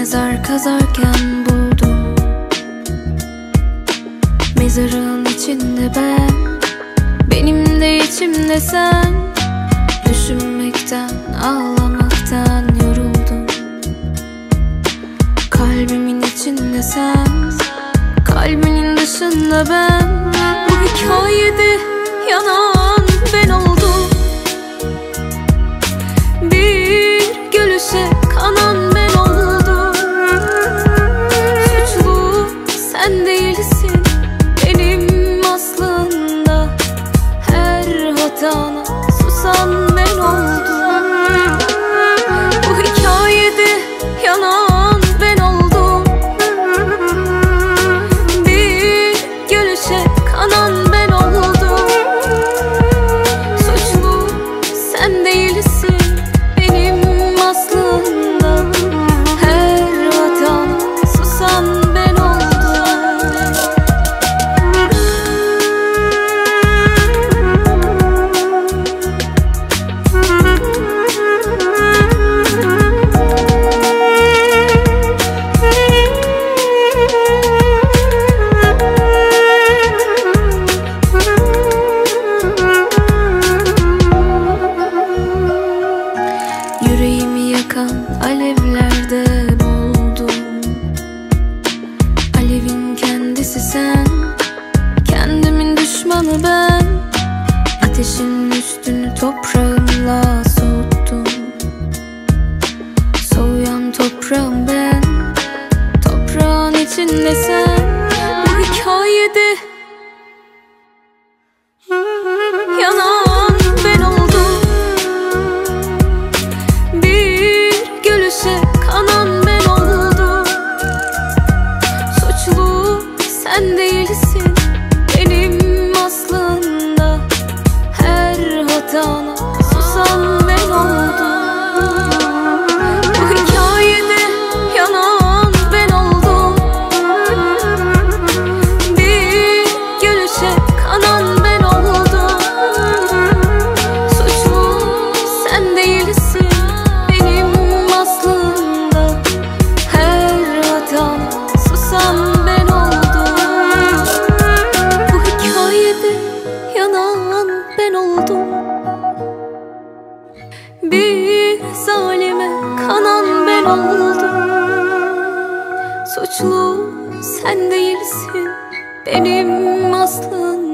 kazarken buldum. Mezarın içinde ben Benim de içimde sen. Düşünmekten, ağlamaktan yoruldum. Kalbimin içinde sen Kalbinin dışında ben. Bu hikayede yanan ben oldum Yakan alevlerde buldum Alevin kendisi sen Kendimin düşmanı ben. Ateşin üstünü toprağımla soğuttum. Soğuyan toprağım ben Toprağın içinde sen. Bu hikayede zalime kanan ben oldum. Suçlu sen değilsin benim aslında